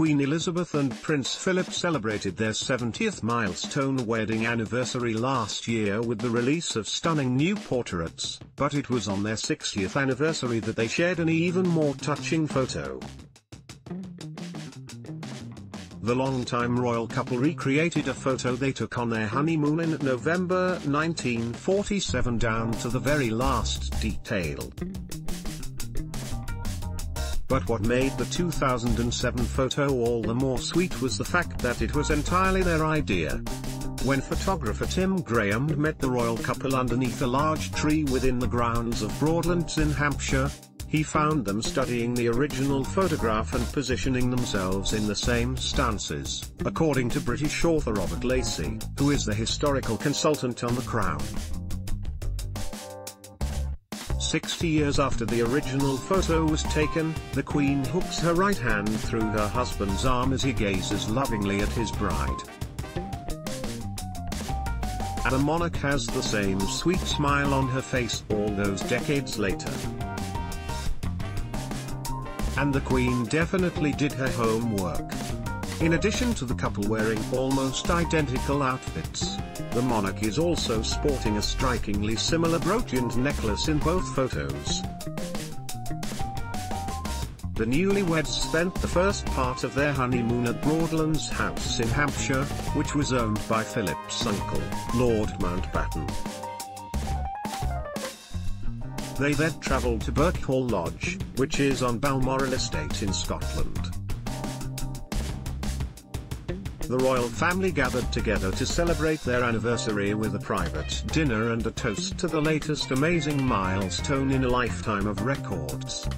Queen Elizabeth and Prince Philip celebrated their 70th milestone wedding anniversary last year with the release of stunning new portraits, but it was on their 60th anniversary that they shared an even more touching photo. The longtime royal couple recreated a photo they took on their honeymoon in November 1947 down to the very last detail. But what made the 2007 photo all the more sweet was the fact that it was entirely their idea. When photographer Tim Graham met the royal couple underneath a large tree within the grounds of Broadlands in Hampshire, he found them studying the original photograph and positioning themselves in the same stances, according to British author Robert Lacey, who is the historical consultant on the Crown. 60 years after the original photo was taken, the Queen hooks her right hand through her husband's arm as he gazes lovingly at his bride. And the monarch has the same sweet smile on her face all those decades later. And the Queen definitely did her homework. In addition to the couple wearing almost identical outfits, the monarch is also sporting a strikingly similar brooch and necklace in both photos. The newlyweds spent the first part of their honeymoon at Broadlands House in Hampshire, which was owned by Philip's uncle, Lord Mountbatten. They then travelled to Birkhall Lodge, which is on Balmoral Estate in Scotland. The royal family gathered together to celebrate their anniversary with a private dinner and a toast to the latest amazing milestone in a lifetime of records.